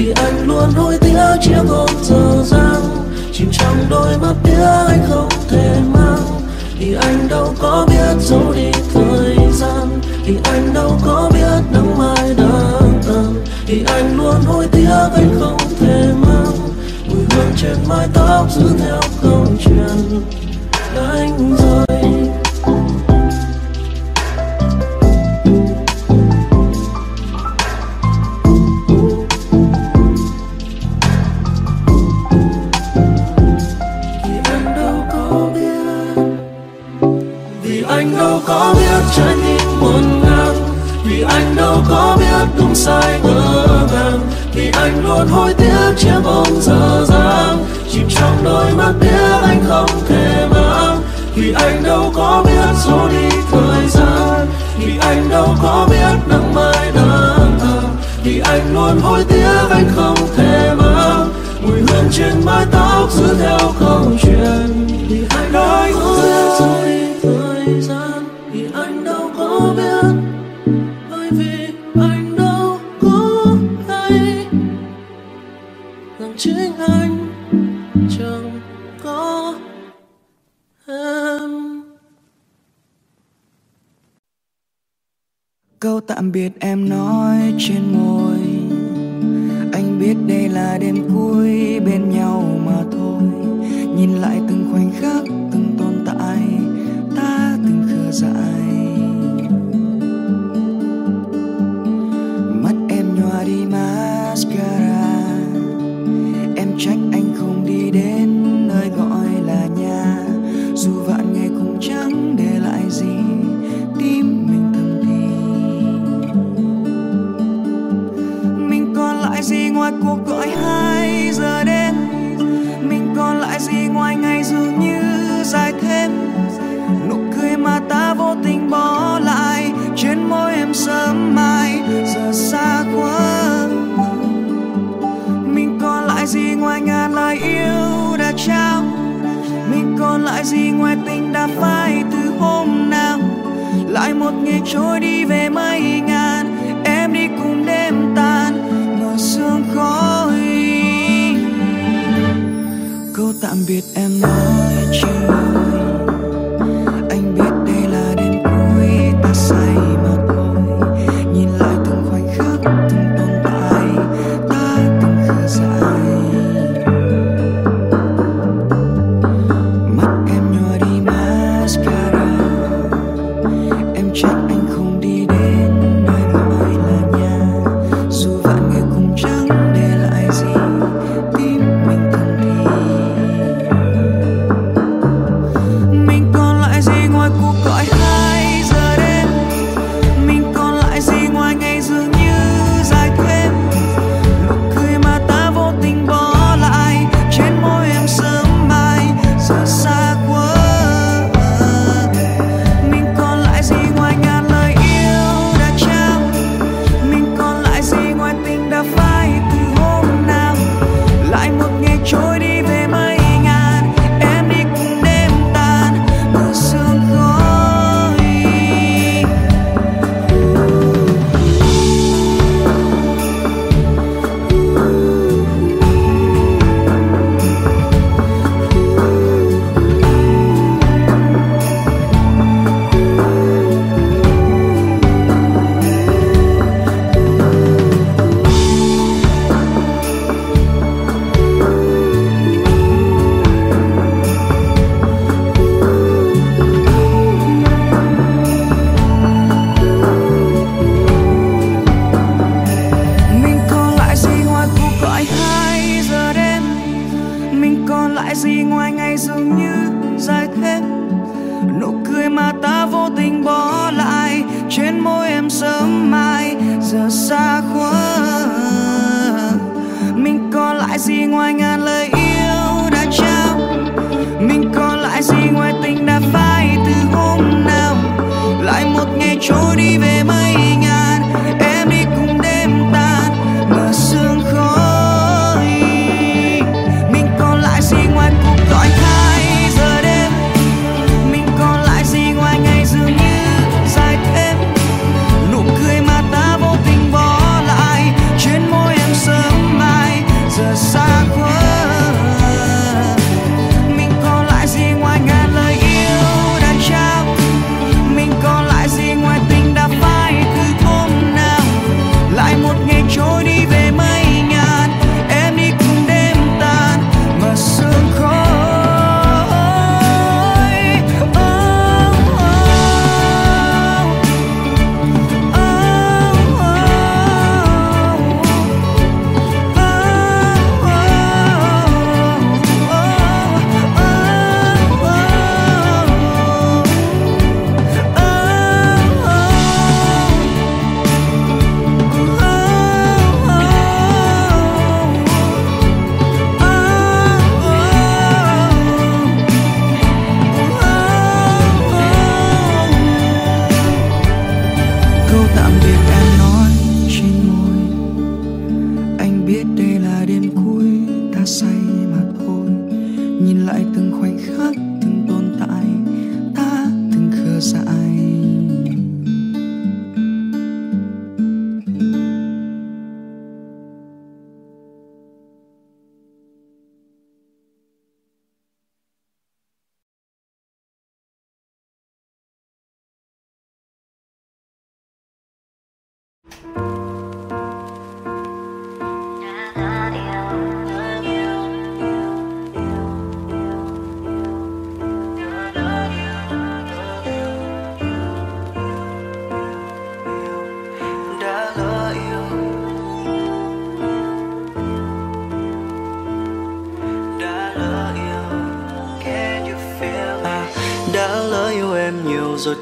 thì anh luôn hối tiếc chiếc hôn dở dang. Chìm trong đôi mắt tiếc anh không thể mang. Thì anh đâu có biết dấu đi thời gian. Thì anh đâu có biết nắng mai đang tàn. Thì anh luôn hối tiếc anh không thể mang. Mùi hương trên mái tóc giữ theo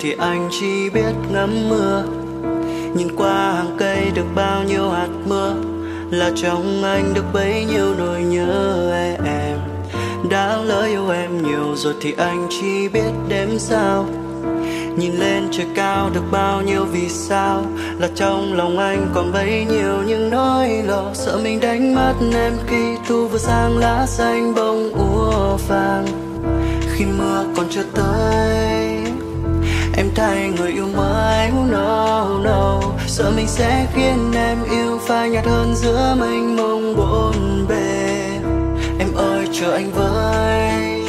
thì anh chỉ biết ngắm mưa. Nhìn qua hàng cây được bao nhiêu hạt mưa, là trong anh được bấy nhiêu nỗi nhớ e em. Đã lỡ yêu em nhiều rồi thì anh chỉ biết đếm sao. Nhìn lên trời cao được bao nhiêu vì sao, là trong lòng anh còn bấy nhiêu những nỗi lo. Sợ mình đánh mất em khi thu vừa sang lá xanh bông úa vàng. Khi mưa còn chưa tới em thay người yêu mới no no sợ mình sẽ khiến em yêu phai nhạt hơn giữa mênh mông bốn bề. Em ơi, chờ anh với.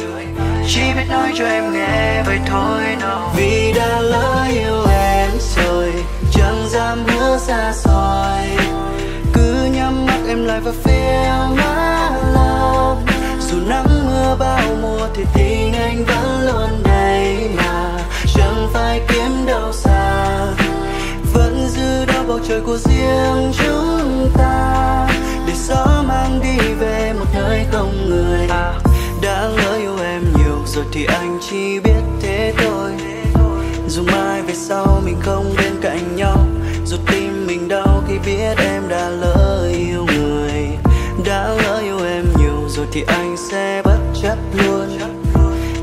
Chỉ biết nói cho em nghe, vậy thôi no vì đã lỡ yêu em rồi, chẳng dám hứa xa xôi. Cứ nhắm mắt em lại và phía mãi. Riêng chúng ta để gió mang đi về một nơi không người à, đã lỡ yêu em nhiều rồi thì anh chỉ biết thế thôi. Dù mai về sau mình không bên cạnh nhau dù tim mình đau khi biết em đã lỡ yêu người. Đã lỡ yêu em nhiều rồi thì anh sẽ bất chấp luôn.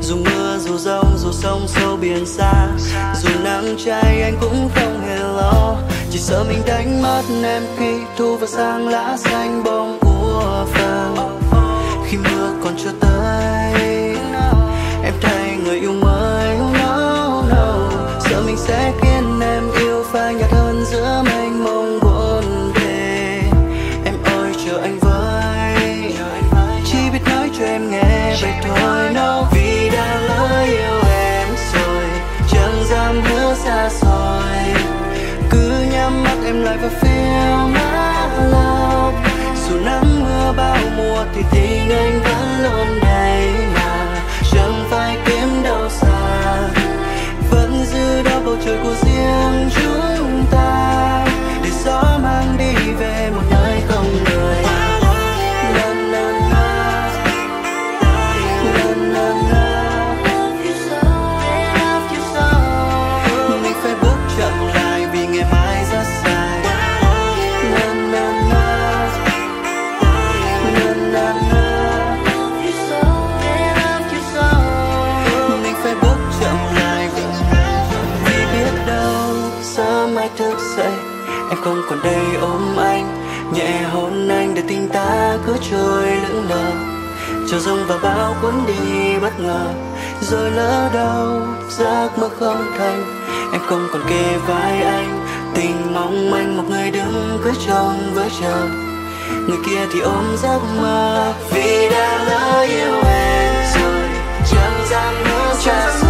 Dù mưa dù rông dù sông sâu biển xa dù nắng cháy anh cũng không hề lo chỉ sợ mình đánh mất em khi thu vào sang lá xanh bông úa vàng khi mưa còn chưa tới chờ rông và bão cuốn đi bất ngờ. Rồi lỡ đâu giấc mơ không thành. Em không còn kề vai anh. Tình mong manh một người đứng cứ trông với chờ người kia thì ôm giấc mơ. Vì đã lỡ yêu em rồi, chẳng dám nữa xa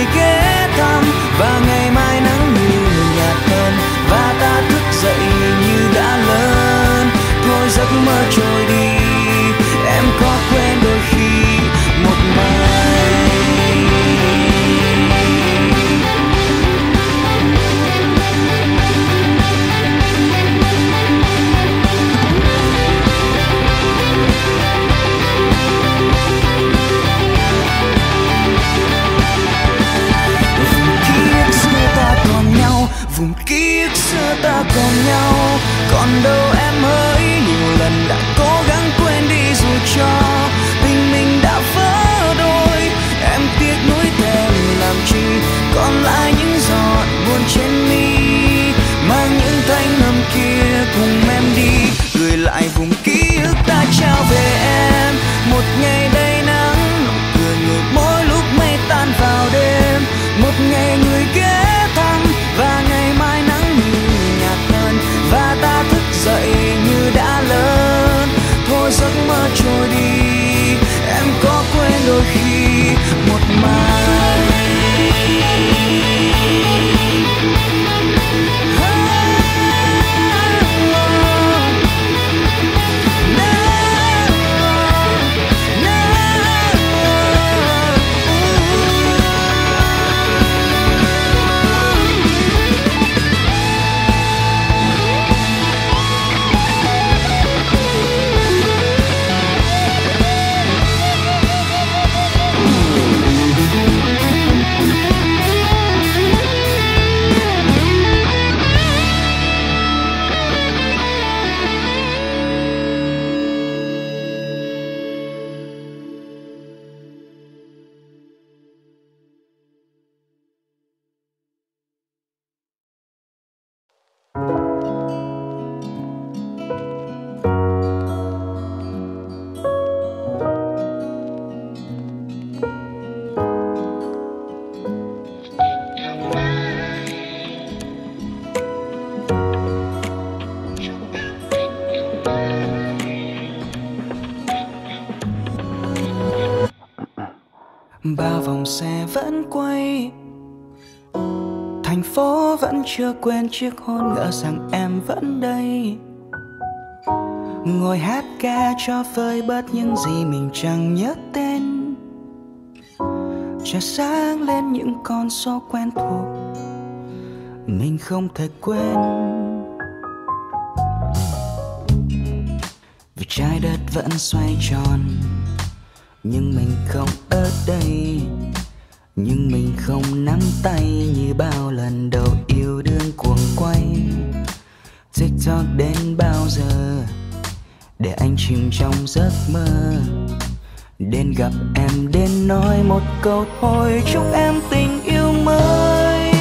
người ghé thăm và ngày mai nắng còn có quên chưa quên chiếc hôn, ngỡ rằng em vẫn đây. Ngồi hát ca cho vơi bớt những gì mình chẳng nhớ tên. Trời sáng lên những con số quen thuộc, mình không thể quên. Vì trái đất vẫn xoay tròn, nhưng mình không ở đây nhưng mình không nắm tay như bao lần đầu yêu đương cuồng quay. Tiktok đến bao giờ để anh chìm trong giấc mơ. Đến gặp em, đến nói một câu thôi, chúc em tình yêu mới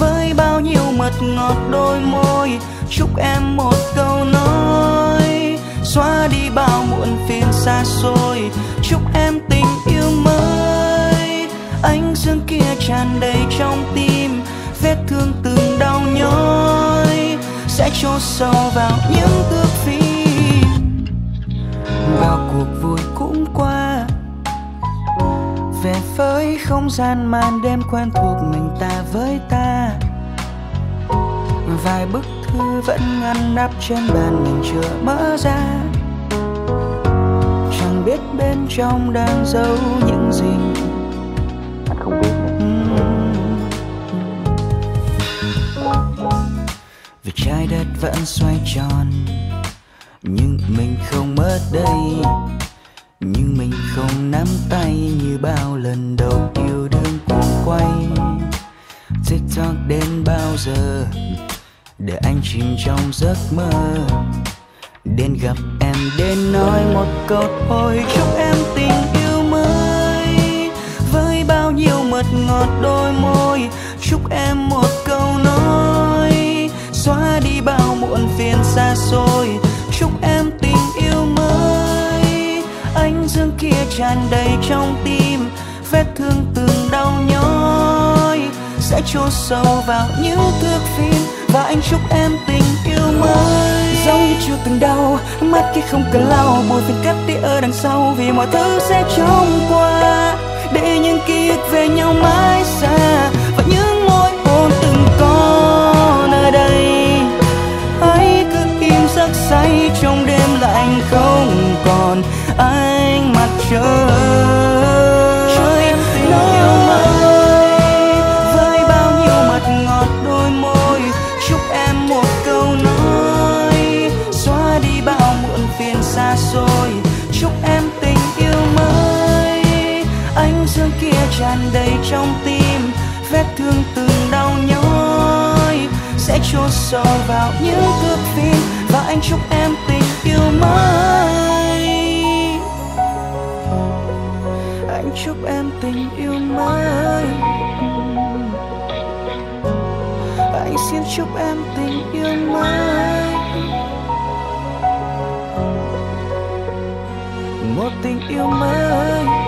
với bao nhiêu mật ngọt đôi môi, chúc em một câu nói. Xóa đi bao muộn phiền xa xôi, chúc em tình yêu mới dương kia tràn đầy trong tim. Vết thương từng đau nhói sẽ chôn sâu vào những thước phim. Bao cuộc vui cũng qua. Về với không gian màn đêm quen thuộc mình ta với ta. Vài bức thư vẫn ngăn nắp trên bàn mình chưa mở ra. Chẳng biết bên trong đang giấu những gì anh không biết vì trái đất vẫn xoay tròn, nhưng mình không mất đây. Nhưng mình không nắm tay như bao lần đầu yêu đương cuồng quay. Tiktok đến bao giờ để anh chìm trong giấc mơ? Đến gặp em, đến nói một câu thôi chúc em tin ngọt đôi môi. Chúc em một câu nói, xóa đi bao muộn phiền xa xôi. Chúc em tình yêu mới, ánh dương kia tràn đầy trong tim. Vết thương từng đau nhói, sẽ chôn sâu vào những thước phim. Và anh chúc em tình yêu mới. Giống như chưa từng đau, mắt kia không cần lau buồn phiền cắt đi ở đằng sau. Vì mọi thứ sẽ trôi qua để những ký ức về nhau mãi xa và những môi hôn từng có nơi đây. Hãy cứ im giấc say trong đêm lạnh không còn ánh mặt trời. Chúc em tình yêu mới anh chúc em tình yêu mới anh xin chúc em tình yêu mới một tình yêu mới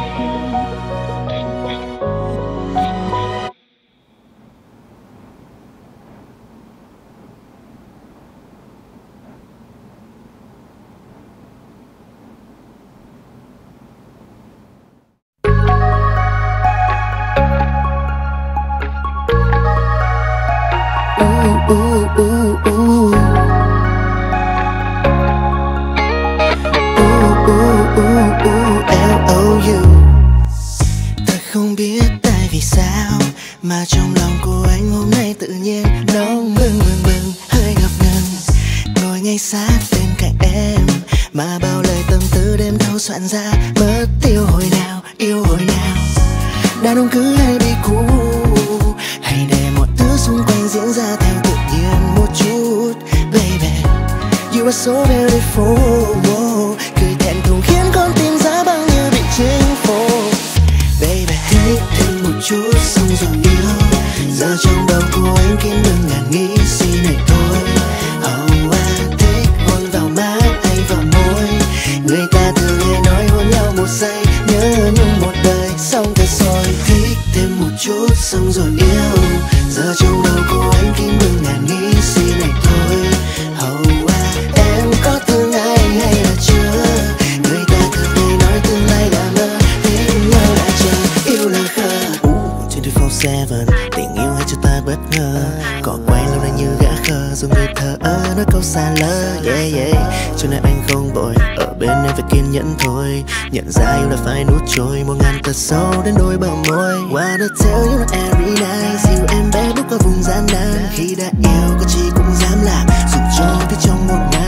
đã yêu, có chi cũng dám làm. Dù cho phía trong một ngang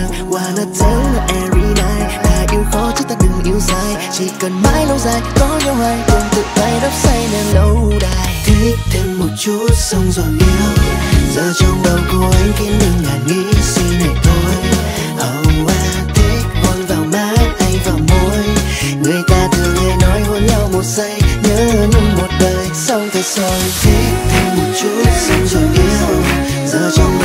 là thế là every night ta yêu khó chứ ta đừng yêu sai. Chỉ cần mãi lâu dài, có nhau hay cùng tự tay đắp say nên lâu đài. Thích thêm một chút, xong rồi yêu. Giờ trong đầu cô anh kín đừng ngàn nghĩ, suy này thôi. Oh I thích hôn vào má hay vào môi. Người ta thường hay nói hôn nhau một giây, nhớ nhung một đời. Xong rồi rồi thích thêm một chút, xong rồi yêu Giờ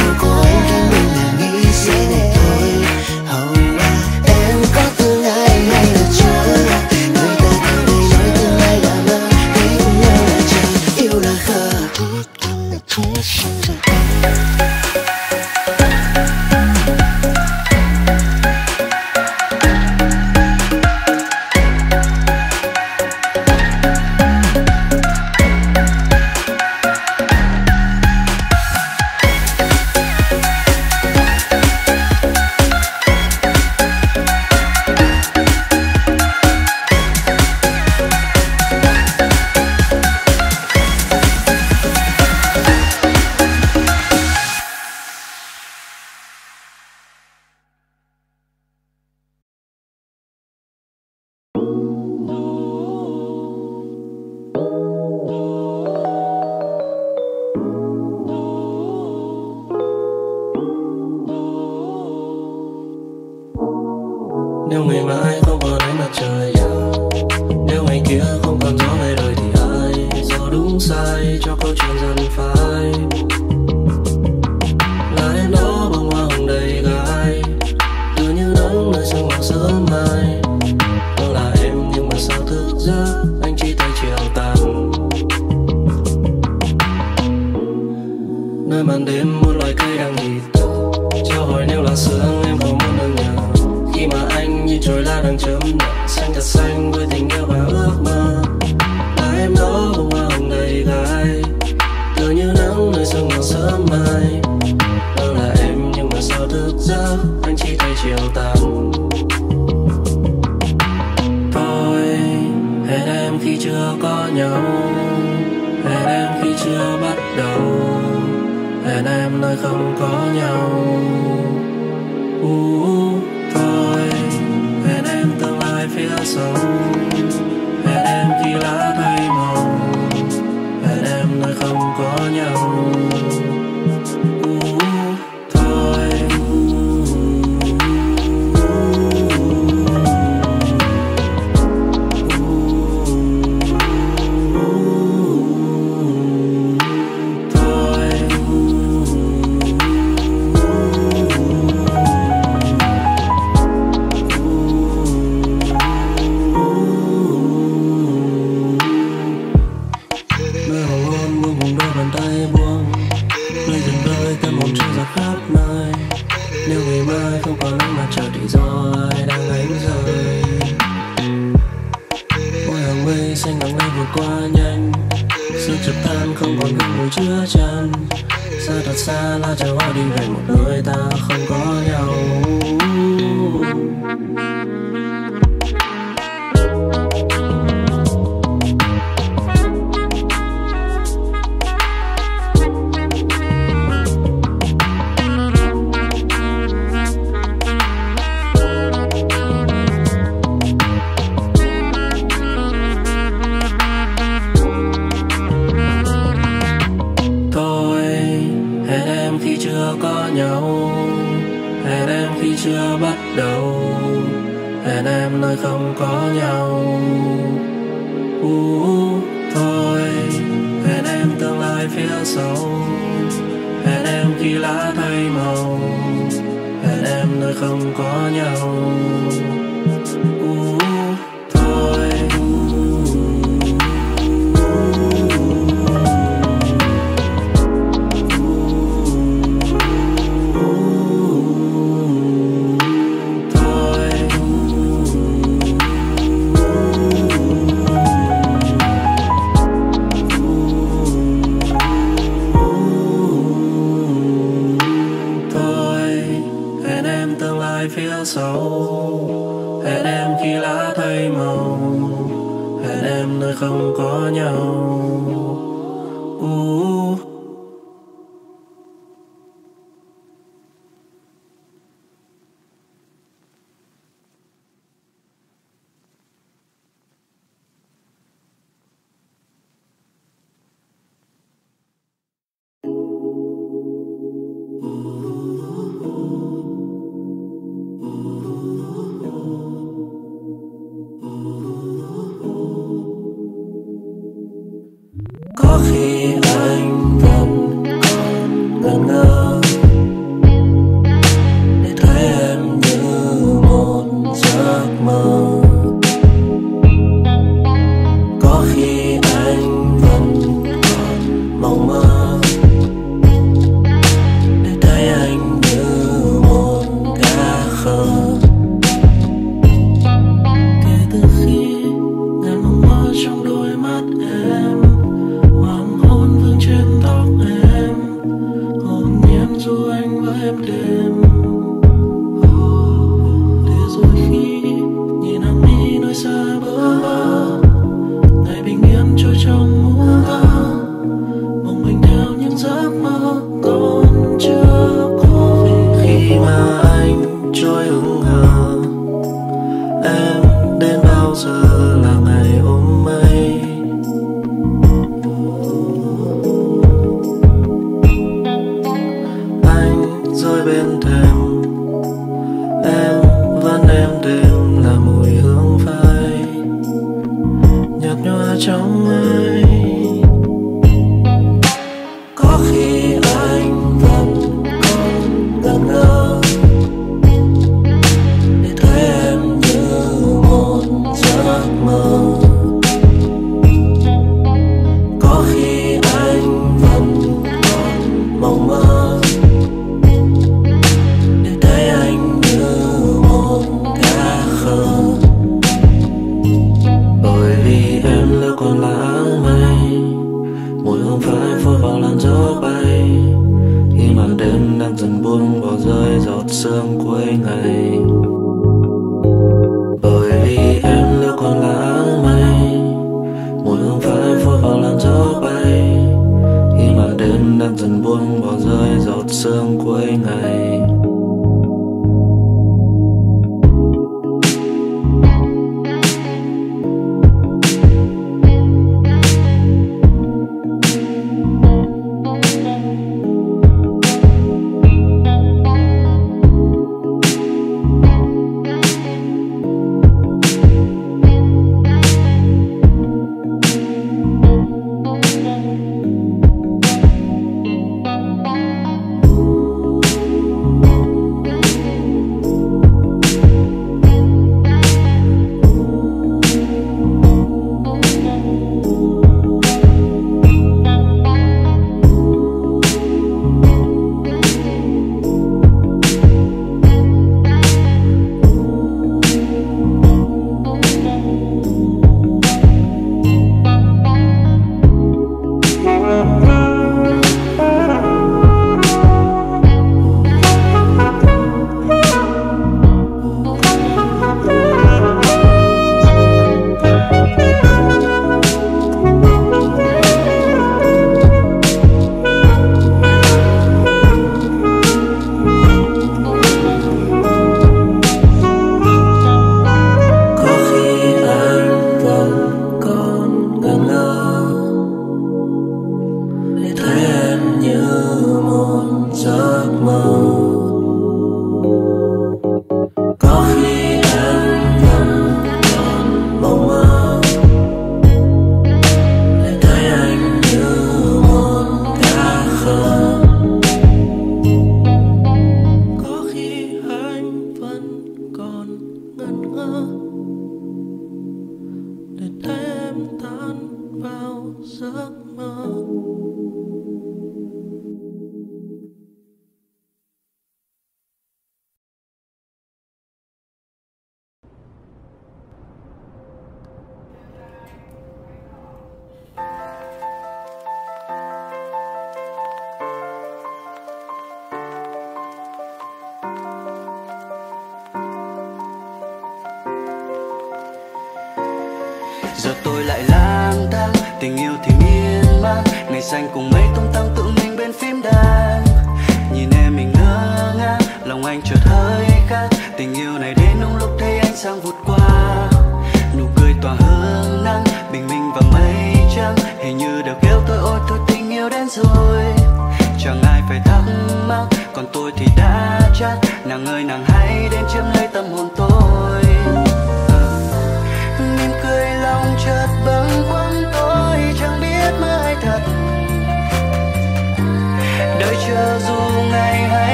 lai phía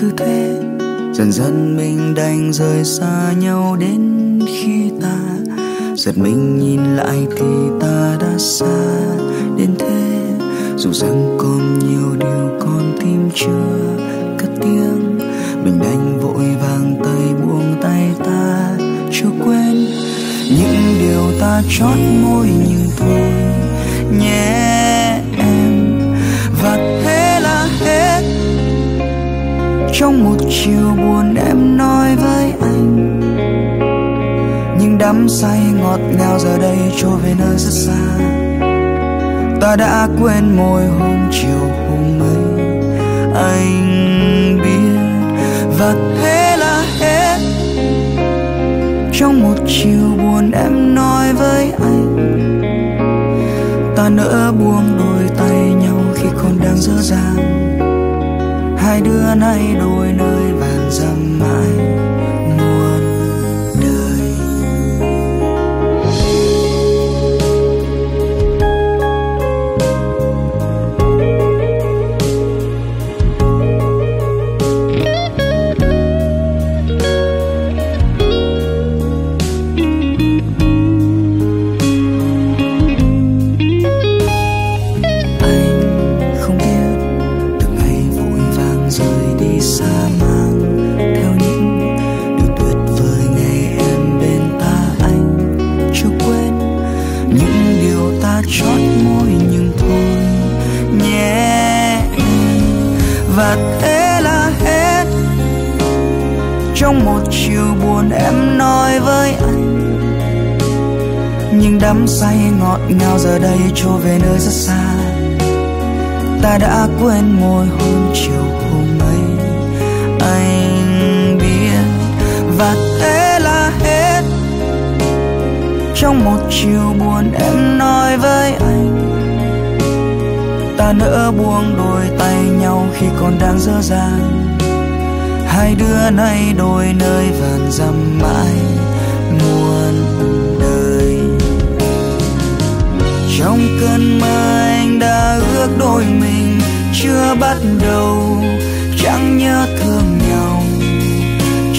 cứ thế. Dần dần mình đành rời xa nhau đến khi ta. Giật mình nhìn lại thì ta đã xa đến thế. Dù rằng còn nhiều điều con tim chưa cất tiếng, mình đành vội vàng tay buông tay ta. Chưa quên, những điều ta chót môi nhưng thôi, nhé. Trong một chiều buồn em nói với anh nhưng đắm say ngọt ngào giờ đây trôi về nơi rất xa. Ta đã quên môi hôm chiều hôm ấy, anh biết. Và thế là hết. Trong một chiều buồn em nói với anh, ta nỡ buông đôi tay nhau khi còn đang dở dàng hai đứa nay đôi nơi vàn dầm mãi. Đắm say ngọt ngào giờ đây trôi về nơi rất xa. Ta đã quên môi hôn chiều hôm ấy. Anh biết và thế là hết. Trong một chiều buồn em nói với anh, ta nỡ buông đôi tay nhau khi còn đang dở dàng hai đứa nay đôi nơi vàn dằm mãi. Trong cơn mơ anh đã ước đôi mình chưa bắt đầu. Chẳng nhớ thương nhau,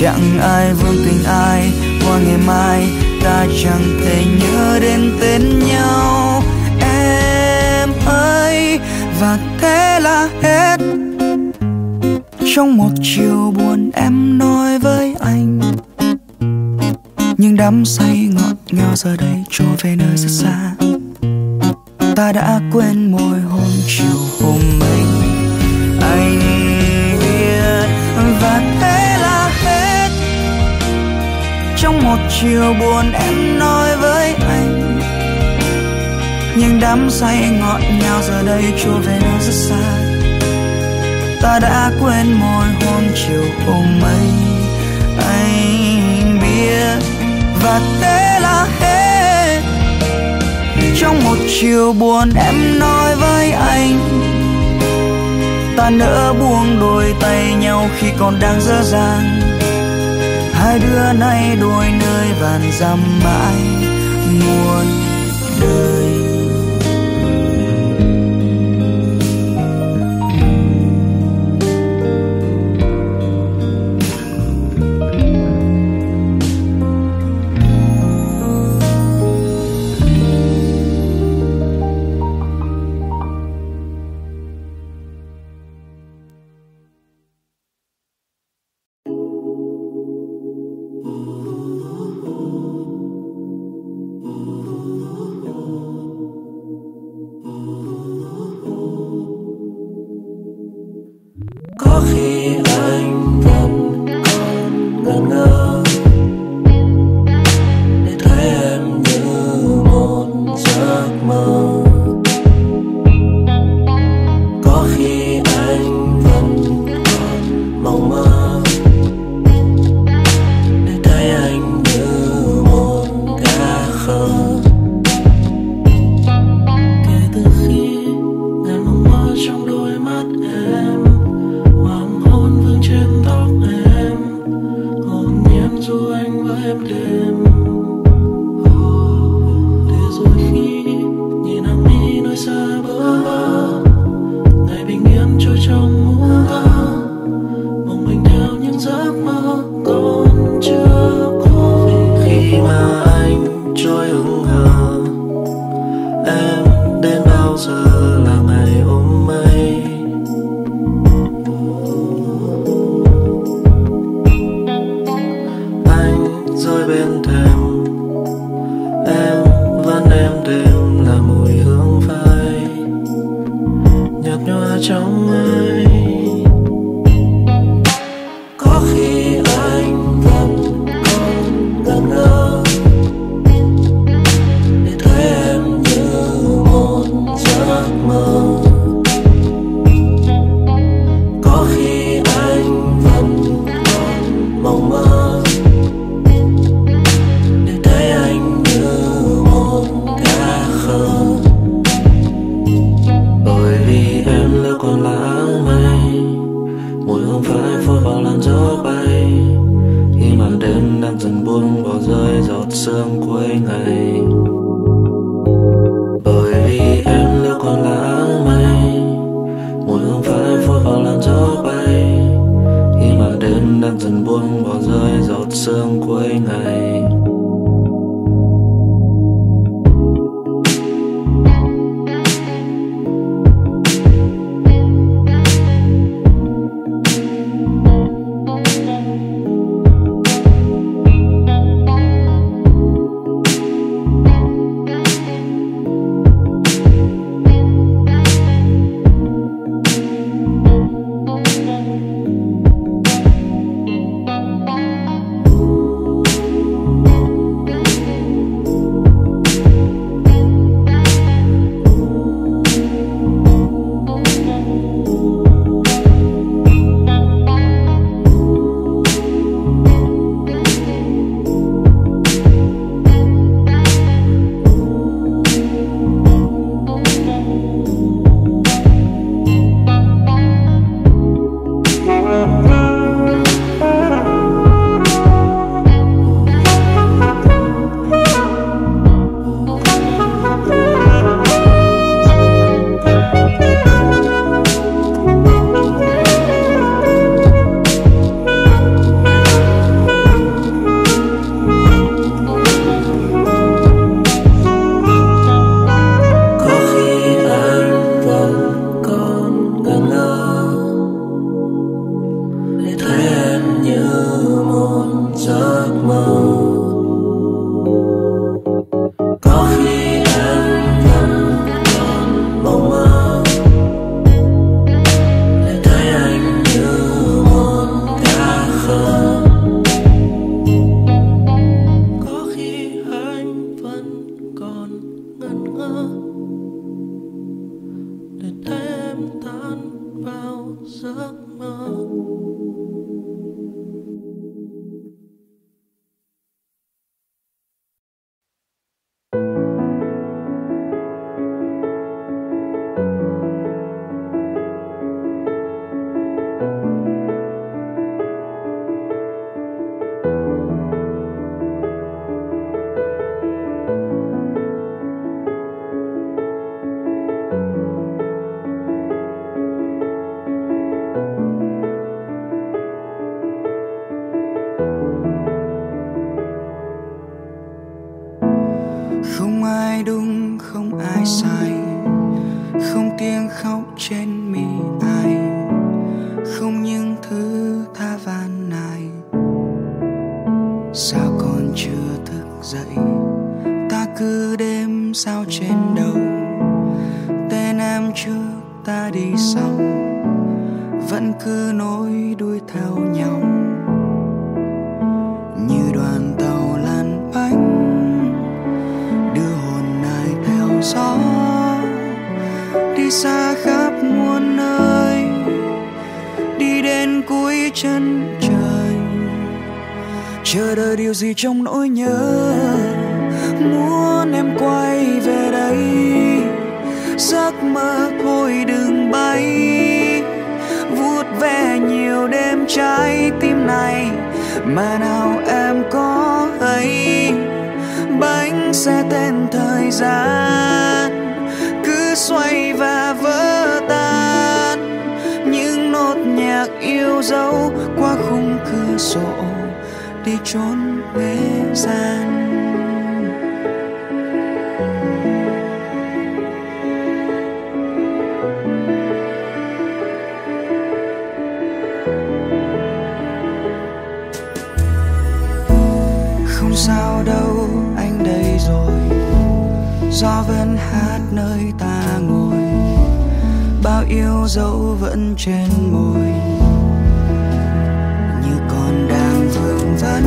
chẳng ai vương tình ai, qua ngày mai ta chẳng thể nhớ đến tên nhau. Em ơi, và thế là hết. Trong một chiều buồn em nói với anh nhưng đắm say ngọt ngào giờ đây trôi về nơi rất xa ta đã quên môi hôm chiều hôm ấy anh biết và thế là hết. Trong một chiều buồn em nói với anh nhưng đám say ngọt ngào giờ đây trôi về nơi rất xa. Ta đã quên môi hôm chiều hôm ấy anh biết và thế trong một chiều buồn em nói với anh. Ta nỡ buông đôi tay nhau khi còn đang dở dàng hai đứa nay đôi nơi vàn dằm mãi muôn đời. Một giấc nơi ta ngồi. Bao yêu dấu vẫn trên môi. Như còn đang vương vấn.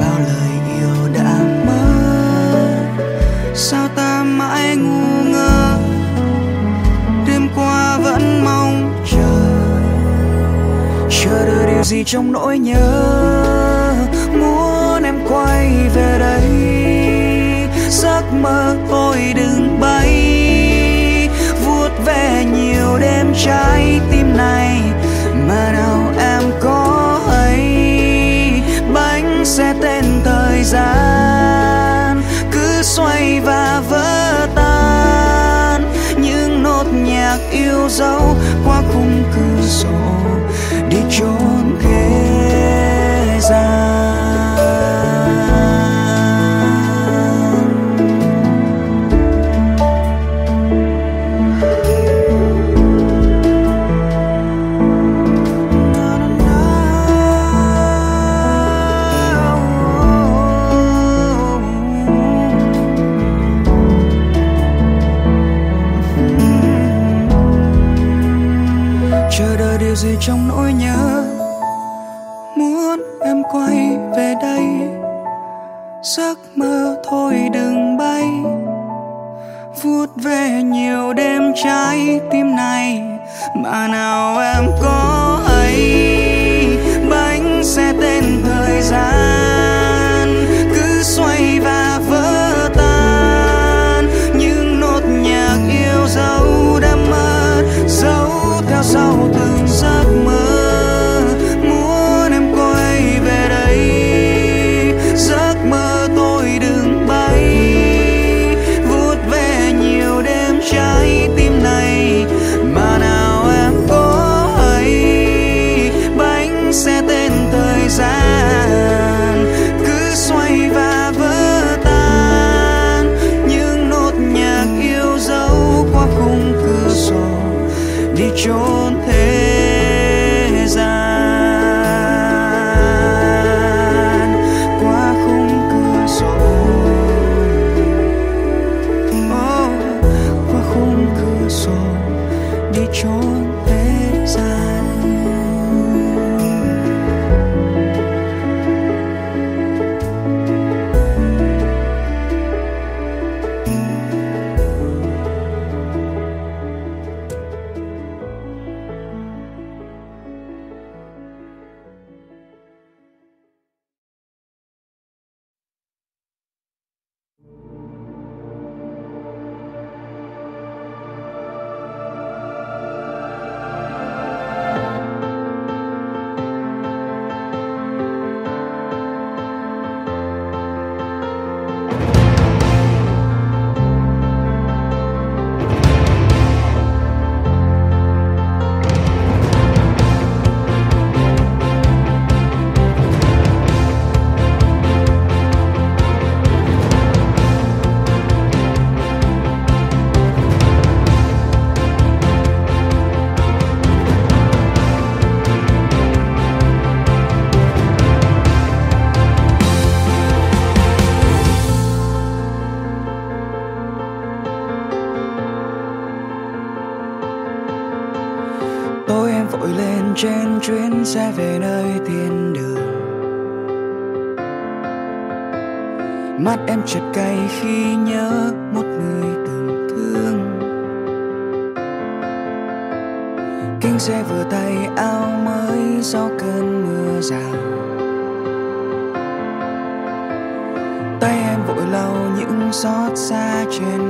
Bao lời yêu đã mất sao ta mãi ngu ngơ? Đêm qua vẫn mong chờ. Chờ đợi điều gì trong nỗi nhớ? Muốn em quay về đây giấc mơ thôi đừng bay. Vuốt ve nhiều đêm trái tim này mà nào em có hay bánh xe tên thời gian, cứ xoay và vỡ tan. Những nốt nhạc yêu dấu qua khung cửa sổ đi trốn thế gian. Trong nỗi nhớ. Muốn em quay về đây, giấc mơ thôi đừng bay. Vuốt về nhiều đêm trái tim này, mà nào em có sẽ về nơi thiên đường. Mắt em chợt cay khi nhớ một người từng thương. Kinh xe vừa tay, áo mới sau cơn mưa rào. Tay em vội lau những xót xa trên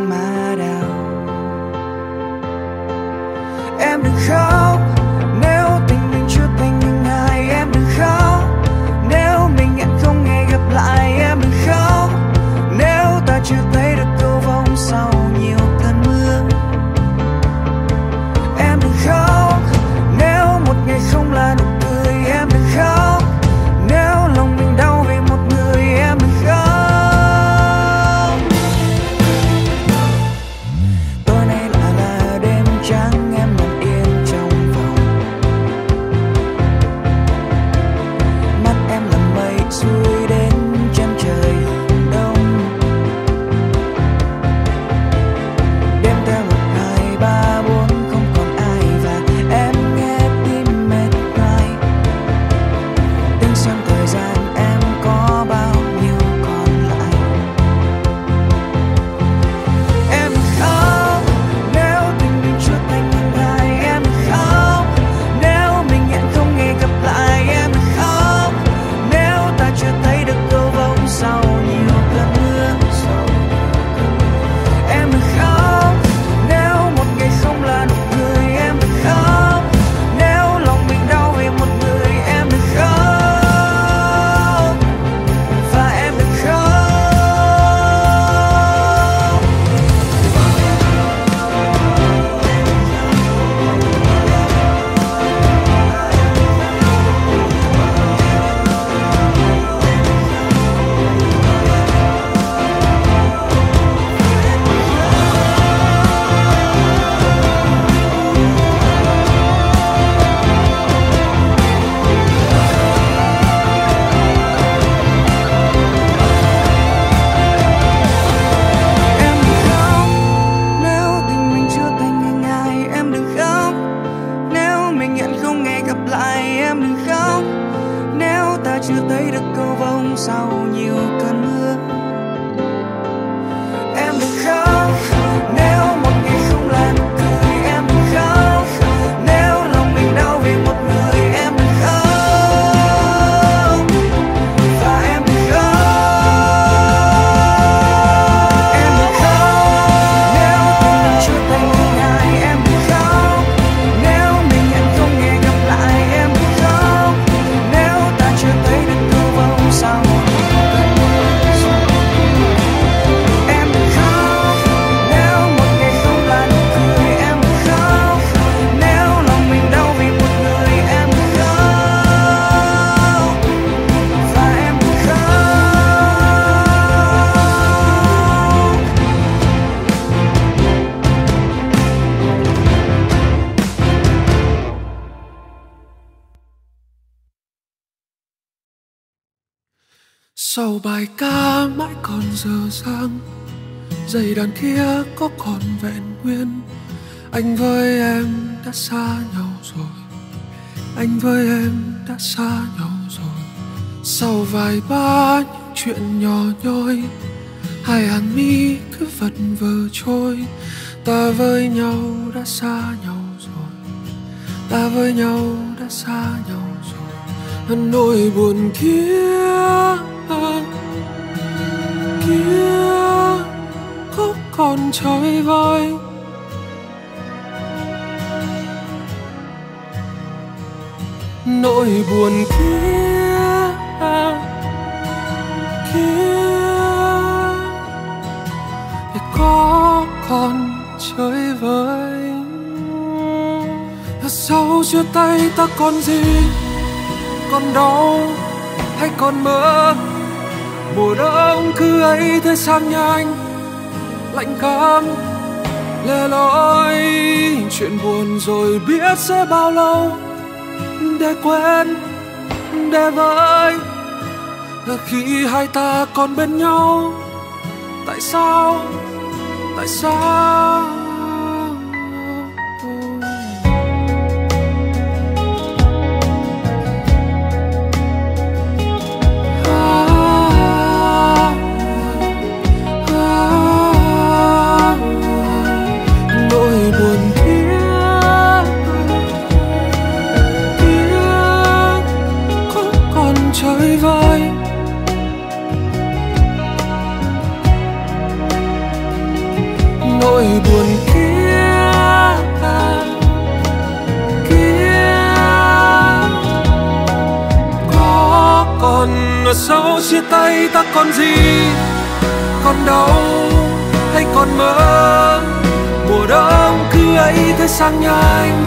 giờ sáng Dây đàn kia có còn vẹn nguyên. Anh với em đã xa nhau rồi. Anh với em đã xa nhau rồi. Sau vài ba những chuyện nhỏ nhoi, Hai hàng mi cứ vật vờ trôi. Ta với nhau đã xa nhau rồi. Ta với nhau đã xa nhau rồi. Nỗi buồn kia kia có còn trời vơi nỗi buồn kia kia có còn chơi vơi sau chia tay ta còn gì? Còn đau hay còn mơ? Mùa đông cứ ấy thế sang nhanh lạnh cam, lẻ loi. Chuyện buồn rồi biết sẽ bao lâu, để quên, để vơi. Khi hai ta còn bên nhau, tại sao tại sao? Còn gì? Còn đau hay còn mơ? Mùa đông cứ ấy thế sang nhanh,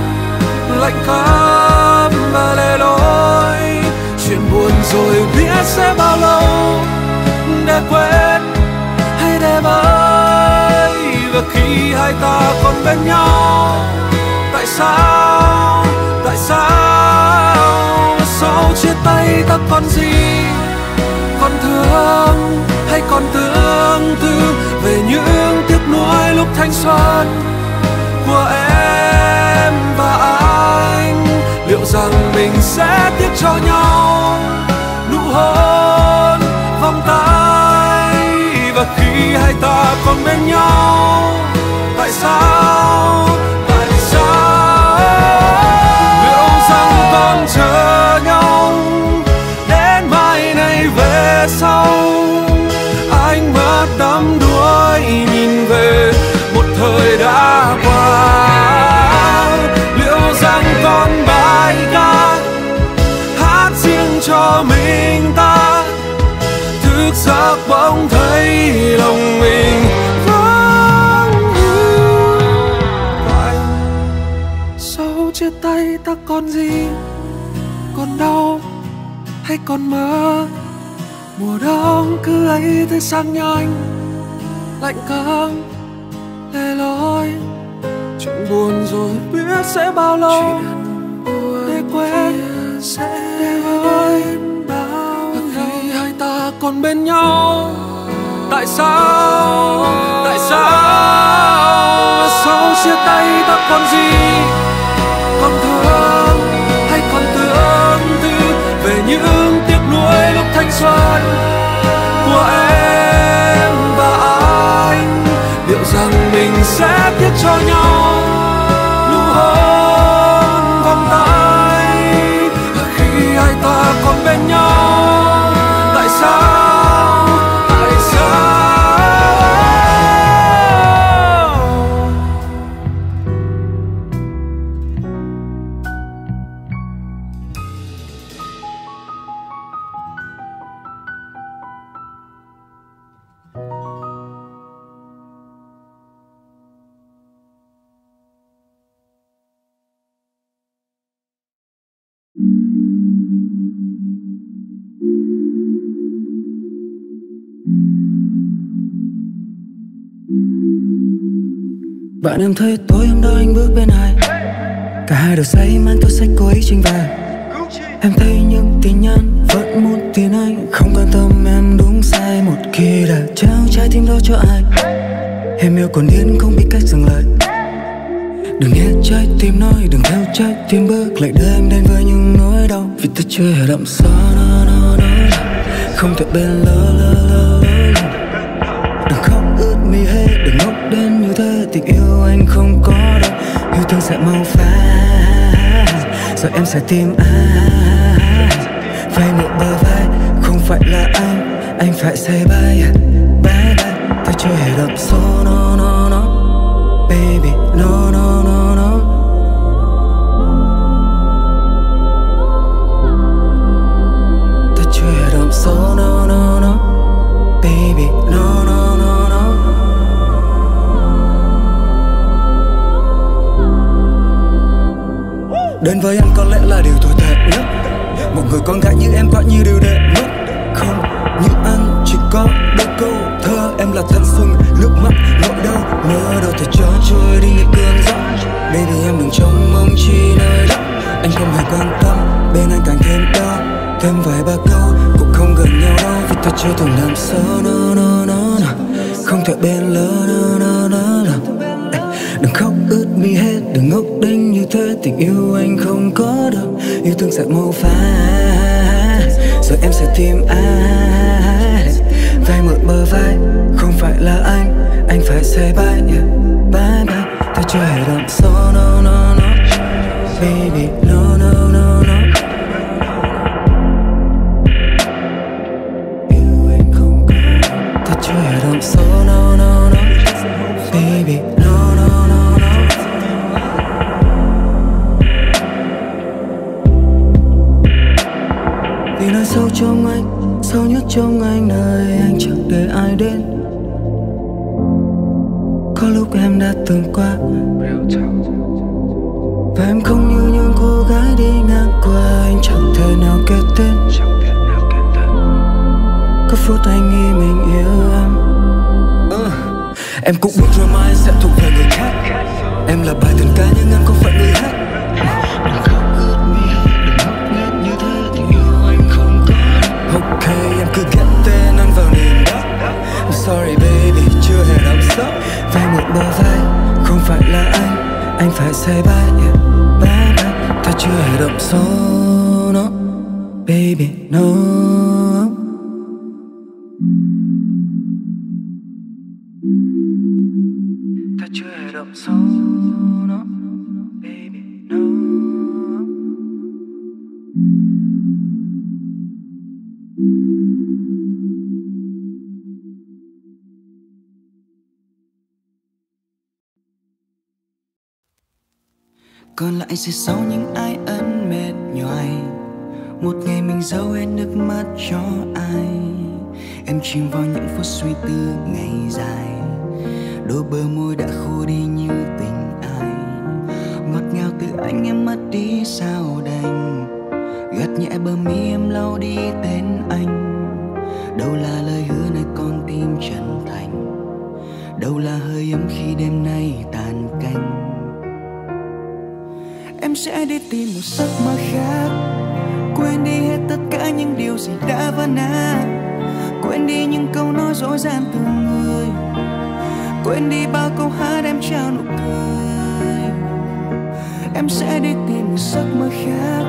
lạnh cam và lẻ loi. Chuyện buồn rồi biết sẽ bao lâu để quên hay để mãi và khi hai ta còn bên nhau, tại sao? Tại sao? Sau chia tay ta còn gì? Thương, hay còn tương tư về những tiếc nuối lúc thanh xuân của em và anh? Liệu rằng mình sẽ tiếc cho nhau nụ hôn vòng tay? Và khi hai ta còn bên nhau, tại sao tại sao? Liệu rằng con chờ về sau, anh mắt đắm đuối nhìn về một thời đã qua. Liệu rằng còn bài ca hát riêng cho mình ta? Thức giấc bỗng thấy lòng mình vắng Vậy sau chia tay ta còn gì? Còn đau hay còn mơ? Mùa đông cứ ấy thế sang nhanh lạnh cam lẻ loi chuyện buồn rồi biết sẽ bao lâu để quên. để vơi và khi hai ta còn bên nhau tại sao? Tại sao? Sau chia tay ta còn gì? Còn thương hay còn tương tư về những cuối lúc thanh xuân của em và anh. Liệu rằng mình sẽ tiếc cho nhau nụ hôn vòng tay? Khi hai ta còn bên nhau Bạn em thấy tối hôm đó anh bước bên ai? Cả hai đều say, mang túi sách cô ấy trình về Em thấy những tin nhắn vẫn muốn tin anh. Không quan tâm em đúng sai Một khi đã trao trái tim đó cho ai. Em yêu còn điên, không biết cách dừng lại. Đừng nghe trái tim nói, Đừng theo trái tim bước Lại đưa em đến với những nỗi đau. Vì ta chưa hề đậm xóa nó nó nó Không thể bên lỡ lỡ lỡ. Anh không có đâu Yêu thương sẽ mau phai Rồi em sẽ tìm ai? Vai một bờ vai, Không phải là anh. Anh phải say bye Bye bye. Tôi chưa hề đập số, no no no. Baby, no no. Con gái như em quả như điều một ngày mình giấu hết nước mắt cho ai. Em chìm vào những phút suy tư ngày dài. Đôi bờ môi đã khô đi như tình ai. Ngọt ngào từ anh em mất đi sao đành. Gạt nhẹ bờ mi em lau đi tên anh. Đâu là lời hứa nơi con tim chân thành. Đâu là hơi ấm khi đêm nay tàn canh em sẽ đi tìm một giấc mơ khác quên đi hết tất cả những điều gì đã vỡ nát. Quên đi những câu nói dối gian từ người. Quên đi bao câu hát em trao nụ cười. Em sẽ đi tìm một giấc mơ khác.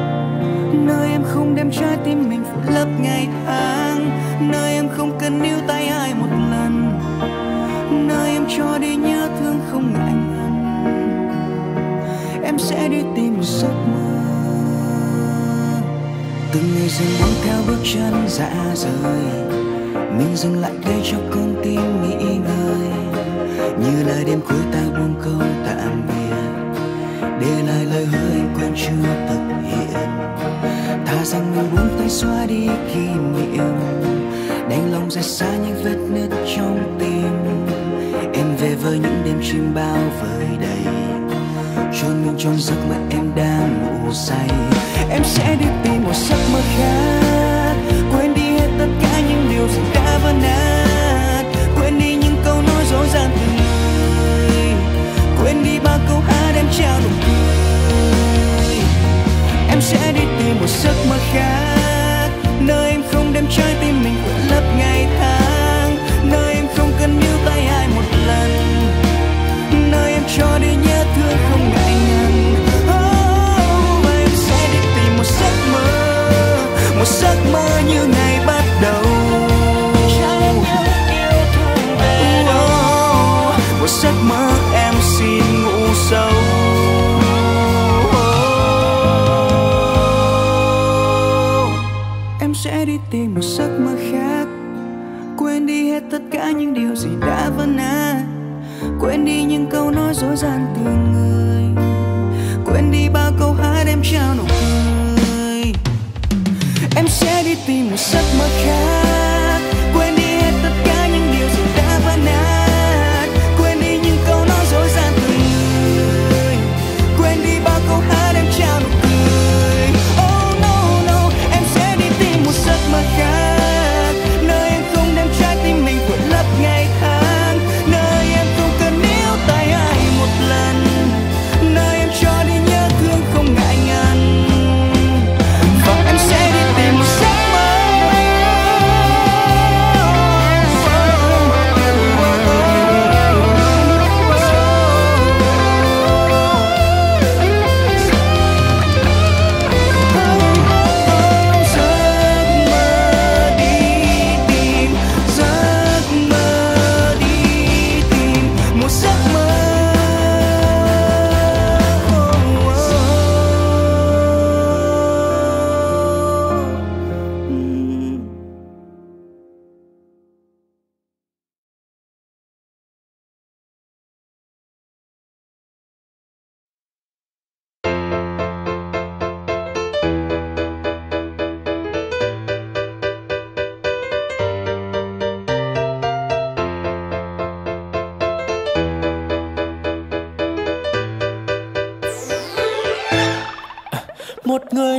Nơi em không đem trái tim mình phủ lấp ngày tháng. Nơi em không cần níu tay ai một lần. Nơi em cho đi nhớ thương không ngại ngần. Em sẽ đi tìm một giấc mơ từng ngày dần bước theo bước chân dạ rời. Mình dừng lại đây cho con tim nghỉ ngơi. Như là đêm cuối ta buông câu tạm biệt. Để lại lời hứa anh quên chưa thực hiện. Thà rằng mình buông tay xóa đi kỷ niệm. Đánh lòng ra xa những vết nứt trong tim. Em về với những đêm chim bao vời đầy. Chôn mình trong giấc mơ em đang ngủ say em sẽ đi tìm một giấc mơ khác. Quên đi hết tất cả những điều gì đã vỡ nát. Quên đi những câu nói dối gian từng lời. Quên đi ba câu hát em trao nụ cười. Em sẽ đi tìm một giấc mơ khác. Nơi em không đem trái tim mình quên những câu nói dối gian từ người. Quên đi bao câu hát em trao nụ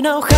know.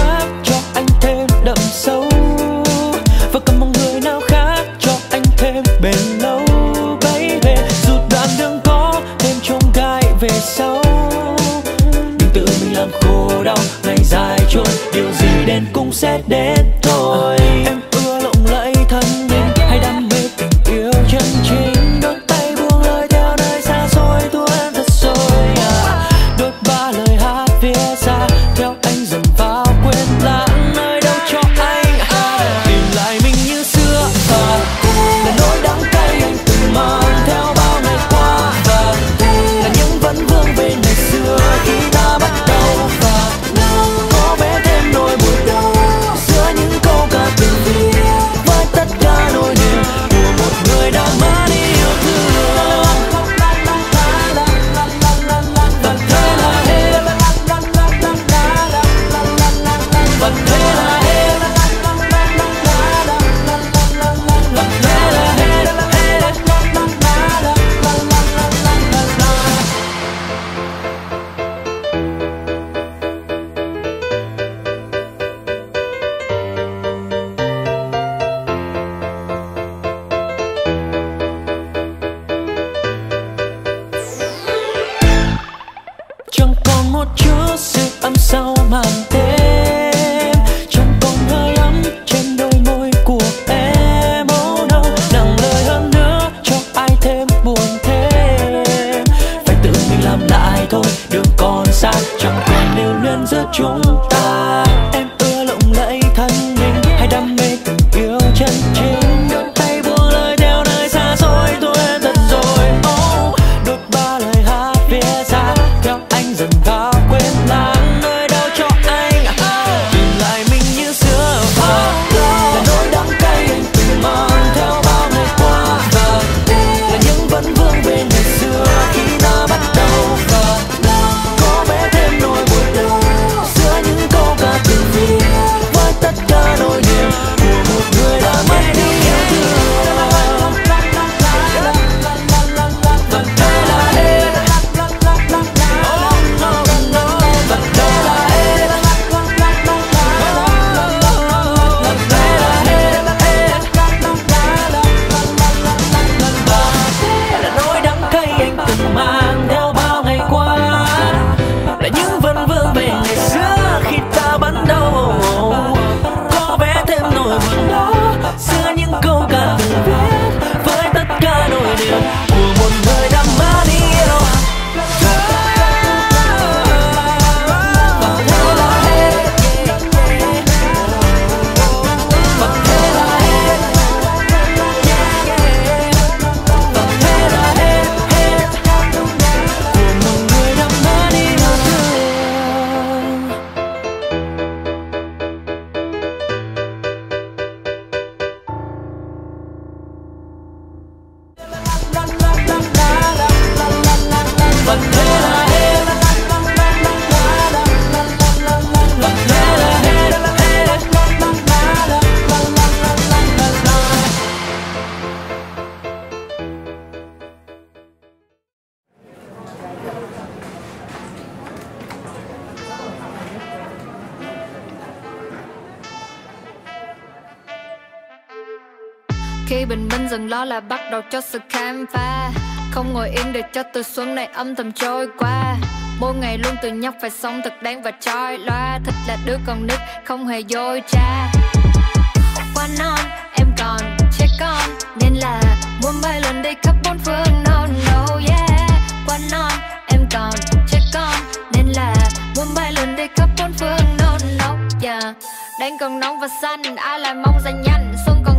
Khi bình minh dừng lo là bắt đầu cho sự khám phá. Không ngồi yên để cho từ xuân này âm thầm trôi qua. Mỗi ngày luôn tự nhắc phải sống thật đáng và trói loa. Thật là đứa con nít, không hề dối trá. Qua non, em còn trẻ con, nên là muốn bay lần đi khắp bốn phương. No no, yeah. Qua non, em còn trẻ con, nên là muốn bay lần đi khắp bốn phương. No no, yeah. Đang còn nóng và xanh, ai lại mong ra nhanh xuân còn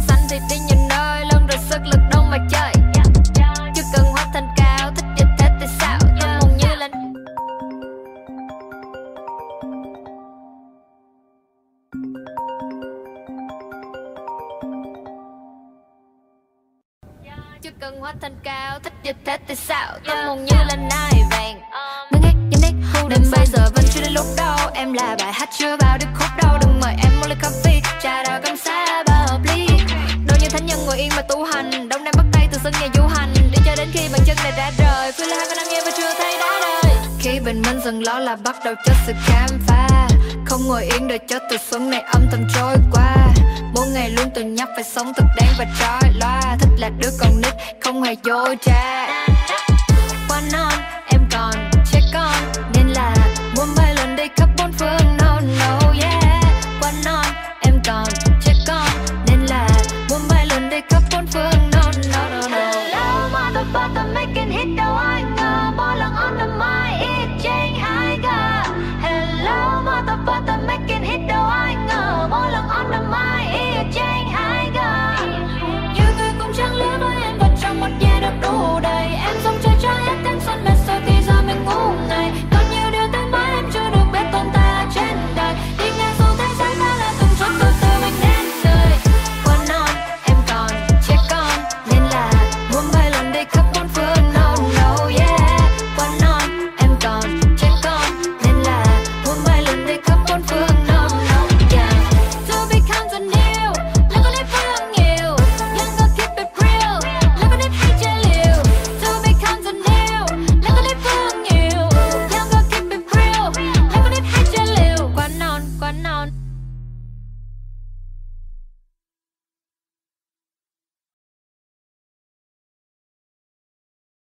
sao? Thích như thế thì sao? Tôi muốn như là nai vàng. Ngưng hết những nét hôn đến bây giờ vẫn chưa đến lúc đâu. Em là bài hát chưa vào được khúc đâu. Đừng mời em một ly cà phê trà đào cam sa ba hợp lý. Đôi như thánh nhân ngồi yên mà tu hành. Đông nam bắt tay từ sân nhà du hành. Đi cho đến khi bàn chân này đã rời, cứ là hai con đang nghe và chưa thấy đá đời khi bình minh dần ló là bắt đầu cho sự khám phá. Không ngồi yên đợi cho từ xuân này âm thầm trôi qua. Mỗi ngày luôn tự nhắc phải sống thật đáng và trói loa. Thích là đứa con with your dad.